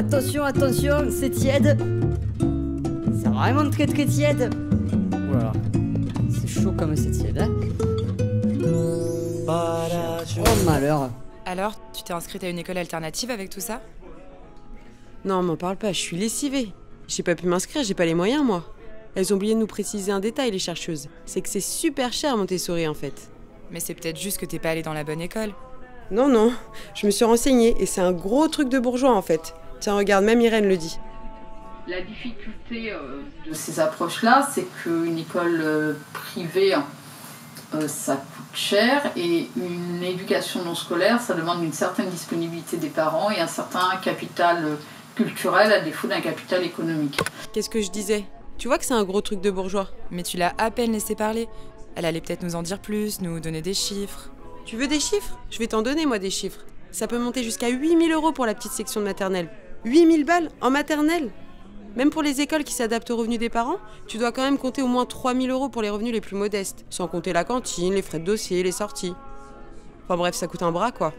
attention, attention, c'est tiède. C'est vraiment très très tiède. Voilà. C'est chaud comme c'est tiède, hein Oh malheur. Alors, tu t'es inscrite à une école alternative avec tout ça? Non, m'en parle pas, je suis lessivée. J'ai pas pu m'inscrire, j'ai pas les moyens, moi. Elles ont oublié de nous préciser un détail, les chercheuses. C'est que c'est super cher, Montessori, en fait. Mais c'est peut-être juste que t'es pas allée dans la bonne école. Non, non, je me suis renseignée, et c'est un gros truc de bourgeois, en fait. Tiens, regarde, même Irène le dit. La difficulté euh, de ces approches-là, c'est qu'une école euh, privée, euh, ça coûte cher et une éducation non scolaire, ça demande une certaine disponibilité des parents et un certain capital culturel à défaut d'un capital économique. Qu'est-ce que je disais? Tu vois que c'est un gros truc de bourgeois. Mais tu l'as à peine laissé parler. Elle allait peut-être nous en dire plus, nous donner des chiffres. Tu veux des chiffres? Je vais t'en donner, moi, des chiffres. Ça peut monter jusqu'à 8000 euros pour la petite section de maternelle. 8000 balles en maternelle Même pour les écoles qui s'adaptent aux revenus des parents, tu dois quand même compter au moins 3000 euros pour les revenus les plus modestes, sans compter la cantine, les frais de dossier, les sorties. Enfin bref, ça coûte un bras, quoi.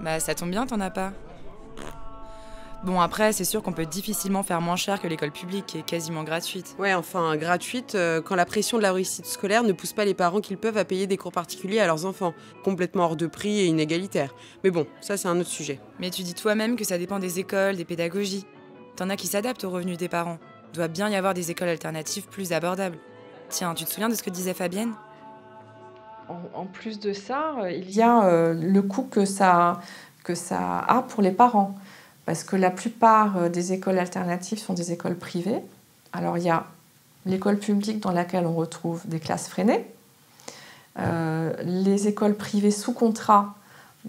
Bah ça tombe bien, t'en as pas. Bon après, c'est sûr qu'on peut difficilement faire moins cher que l'école publique qui est quasiment gratuite. Ouais, enfin, gratuite euh, quand la pression de la réussite scolaire ne pousse pas les parents qu'ils peuvent à payer des cours particuliers à leurs enfants, complètement hors de prix et inégalitaire. Mais bon, ça c'est un autre sujet. Mais tu dis toi-même que ça dépend des écoles, des pédagogies. T'en as qui s'adaptent aux revenus des parents. Doit bien y avoir des écoles alternatives plus abordables. Tiens, tu te souviens de ce que disait Fabienne? En, en plus de ça, euh, il y a euh, le coût que ça, que ça a pour les parents. Parce que la plupart euh, des écoles alternatives sont des écoles privées. Alors il y a l'école publique dans laquelle on retrouve des classes freinées, euh, les écoles privées sous contrat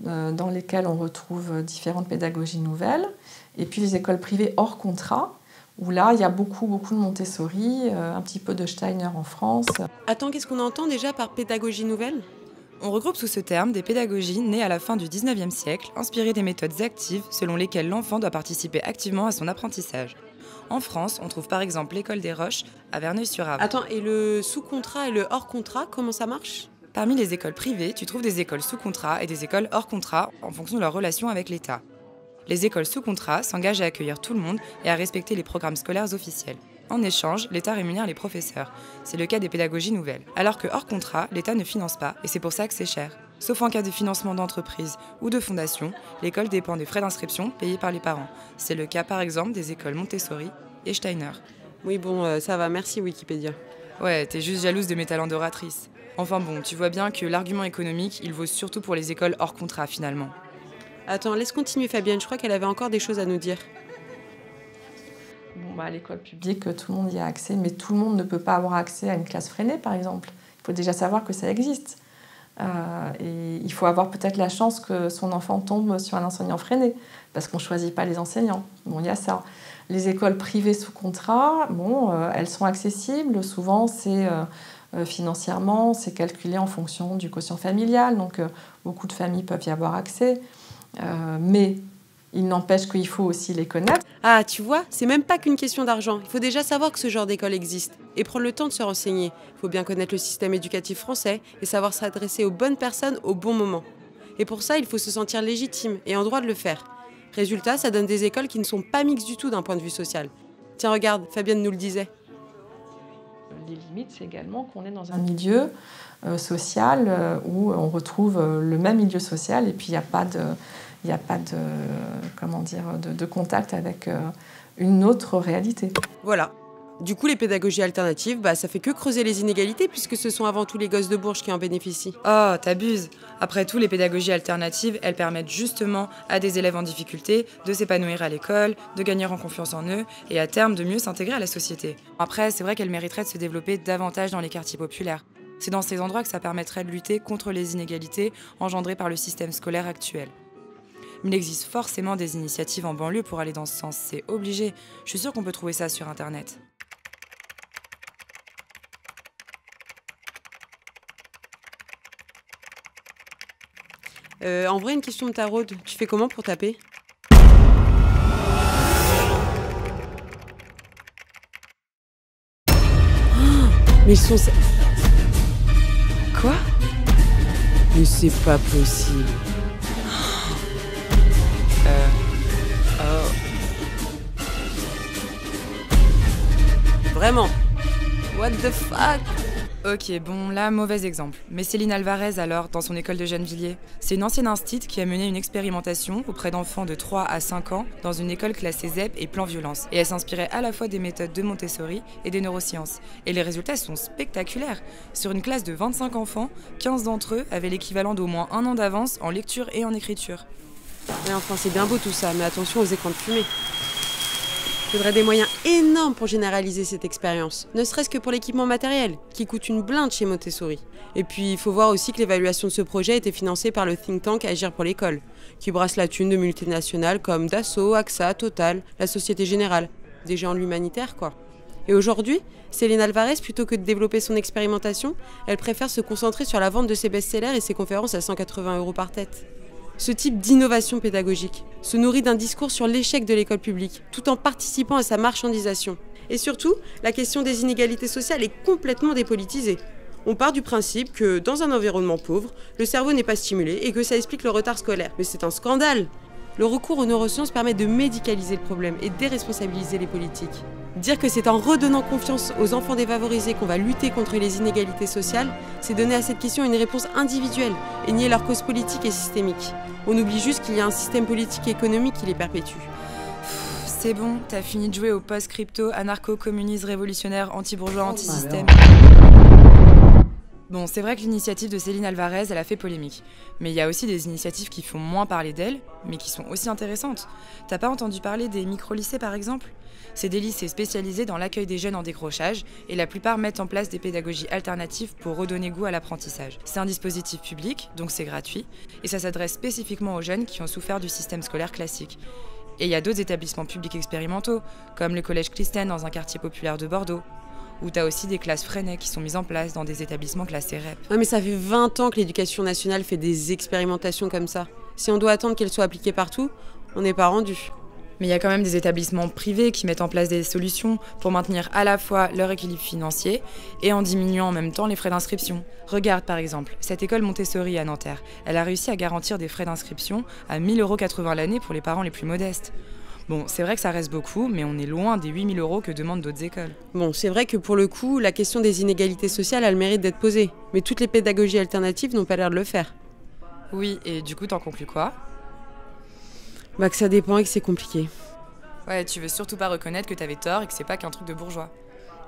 euh, dans lesquelles on retrouve différentes pédagogies nouvelles, et puis les écoles privées hors contrat où là, il y a beaucoup, beaucoup de Montessori, un petit peu de Steiner en France. Attends, qu'est-ce qu'on entend déjà par pédagogie nouvelle? On regroupe sous ce terme des pédagogies nées à la fin du 19e siècle, inspirées des méthodes actives selon lesquelles l'enfant doit participer activement à son apprentissage. En France, on trouve par exemple l'école des Roches à Verneuil-sur-Avre. Attends, et le sous-contrat et le hors-contrat, comment ça marche? Parmi les écoles privées, tu trouves des écoles sous contrat et des écoles hors contrat en fonction de leur relation avec l'État. Les écoles sous contrat s'engagent à accueillir tout le monde et à respecter les programmes scolaires officiels. En échange, l'État rémunère les professeurs. C'est le cas des pédagogies nouvelles. Alors que hors contrat, l'État ne finance pas et c'est pour ça que c'est cher. Sauf en cas de financement d'entreprise ou de fondation, l'école dépend des frais d'inscription payés par les parents. C'est le cas par exemple des écoles Montessori et Steiner. Oui, bon, euh, ça va, merci Wikipédia. Ouais, t'es juste jalouse de mes talents d'oratrice. Enfin bon, tu vois bien que l'argument économique, il vaut surtout pour les écoles hors contrat finalement. Attends, laisse continuer Fabienne, je crois qu'elle avait encore des choses à nous dire. Bon, bah, à l'école publique, tout le monde y a accès, mais tout le monde ne peut pas avoir accès à une classe freinée, par exemple. Il faut déjà savoir que ça existe. Euh, et il faut avoir peut-être la chance que son enfant tombe sur un enseignant freiné, parce qu'on ne choisit pas les enseignants. Bon, il y a ça. Les écoles privées sous contrat, bon, euh, elles sont accessibles. Souvent, c'est euh, euh, financièrement, c'est calculé en fonction du quotient familial. Donc, euh, beaucoup de familles peuvent y avoir accès. Euh, mais il n'empêche qu'il faut aussi les connaître. Ah, tu vois, c'est même pas qu'une question d'argent. Il faut déjà savoir que ce genre d'école existe et prendre le temps de se renseigner. Il faut bien connaître le système éducatif français et savoir s'adresser aux bonnes personnes au bon moment. Et pour ça, il faut se sentir légitime et en droit de le faire. Résultat, ça donne des écoles qui ne sont pas mixtes du tout d'un point de vue social. Tiens, regarde, Fabienne nous le disait. Les limites, c'est également qu'on est dans un milieu euh, social euh, où on retrouve euh, le même milieu social et puis il n'y a pas de, il n'y a pas de, comment dire, de, de contact avec euh, une autre réalité. Voilà. Du coup, les pédagogies alternatives, bah, ça fait que creuser les inégalités puisque ce sont avant tout les gosses de Bourges qui en bénéficient. Oh, t'abuses Après tout, les pédagogies alternatives, elles permettent justement à des élèves en difficulté de s'épanouir à l'école, de gagner en confiance en eux et à terme de mieux s'intégrer à la société. Après, c'est vrai qu'elles mériteraient de se développer davantage dans les quartiers populaires. C'est dans ces endroits que ça permettrait de lutter contre les inégalités engendrées par le système scolaire actuel. Mais il existe forcément des initiatives en banlieue pour aller dans ce sens, c'est obligé. Je suis sûre qu'on peut trouver ça sur Internet. Euh, en vrai, une question de tarot, tu fais comment pour taper? Oh, Mais ils sont... Quoi? Mais c'est pas possible. Vraiment. What the fuck? Ok, bon, là, mauvais exemple. Mais Céline Alvarez, alors, dans son école de Gennevilliers C'est une ancienne instite qui a mené une expérimentation auprès d'enfants de 3 à 5 ans dans une école classée ZEP et plan violence. Et elle s'inspirait à la fois des méthodes de Montessori et des neurosciences. Et les résultats sont spectaculaires. Sur une classe de 25 enfants, 15 d'entre eux avaient l'équivalent d'au moins un an d'avance en lecture et en écriture. Mais enfin, c'est bien beau tout ça, mais attention aux écrans de fumée. Il faudrait des moyens énormes pour généraliser cette expérience, ne serait-ce que pour l'équipement matériel, qui coûte une blinde chez Montessori. Et puis, il faut voir aussi que l'évaluation de ce projet a été financée par le think tank Agir pour l'école, qui brasse la thune de multinationales comme Dassault, AXA, Total, la Société Générale. Des géants de l'humanitaire, quoi. Et aujourd'hui, Céline Alvarez, plutôt que de développer son expérimentation, elle préfère se concentrer sur la vente de ses best-sellers et ses conférences à 180 euros par tête. Ce type d'innovation pédagogique se nourrit d'un discours sur l'échec de l'école publique, tout en participant à sa marchandisation. Et surtout, la question des inégalités sociales est complètement dépolitisée. On part du principe que dans un environnement pauvre, le cerveau n'est pas stimulé et que ça explique le retard scolaire. Mais c'est un scandale Le recours aux neurosciences permet de médicaliser le problème et déresponsabiliser les politiques. Dire que c'est en redonnant confiance aux enfants défavorisés qu'on va lutter contre les inégalités sociales, c'est donner à cette question une réponse individuelle et nier leur cause politique et systémique. On oublie juste qu'il y a un système politique et économique qui les perpétue. C'est bon, t'as fini de jouer au post-crypto, anarcho-communiste, révolutionnaire, anti-bourgeois, Oh, anti-système. Bon, c'est vrai que l'initiative de Céline Alvarez, elle a fait polémique. Mais il y a aussi des initiatives qui font moins parler d'elle, mais qui sont aussi intéressantes. T'as pas entendu parler des micro-lycées par exemple? C'est des lycées spécialisés dans l'accueil des jeunes en décrochage, et la plupart mettent en place des pédagogies alternatives pour redonner goût à l'apprentissage. C'est un dispositif public, donc c'est gratuit, et ça s'adresse spécifiquement aux jeunes qui ont souffert du système scolaire classique. Et il y a d'autres établissements publics expérimentaux, comme le collège Clistène dans un quartier populaire de Bordeaux, où tu as aussi des classes freinées qui sont mises en place dans des établissements classés REP. Ouais, mais ça fait 20 ans que l'éducation nationale fait des expérimentations comme ça. Si on doit attendre qu'elles soient appliquées partout, on n'est pas rendu. Mais il y a quand même des établissements privés qui mettent en place des solutions pour maintenir à la fois leur équilibre financier et en diminuant en même temps les frais d'inscription. Regarde par exemple, cette école Montessori à Nanterre, elle a réussi à garantir des frais d'inscription à 1000,80 euros l'année pour les parents les plus modestes. Bon, c'est vrai que ça reste beaucoup, mais on est loin des 8000 euros que demandent d'autres écoles. Bon, c'est vrai que pour le coup, la question des inégalités sociales a le mérite d'être posée. Mais toutes les pédagogies alternatives n'ont pas l'air de le faire. Oui, et du coup, t'en conclus quoi? Bah que ça dépend et que c'est compliqué. Ouais, tu veux surtout pas reconnaître que t'avais tort et que c'est pas qu'un truc de bourgeois.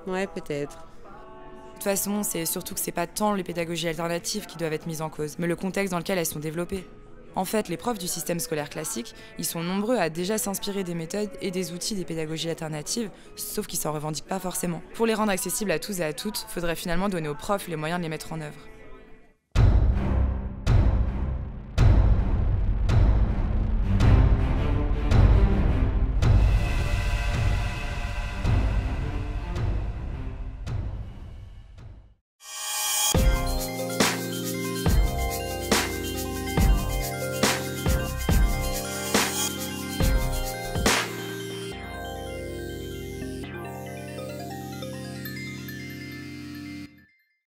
Ouais, peut-être. De toute façon, c'est surtout que c'est pas tant les pédagogies alternatives qui doivent être mises en cause, mais le contexte dans lequel elles sont développées. En fait, les profs du système scolaire classique, ils sont nombreux à déjà s'inspirer des méthodes et des outils des pédagogies alternatives, sauf qu'ils s'en revendiquent pas forcément. Pour les rendre accessibles à tous et à toutes, faudrait finalement donner aux profs les moyens de les mettre en œuvre.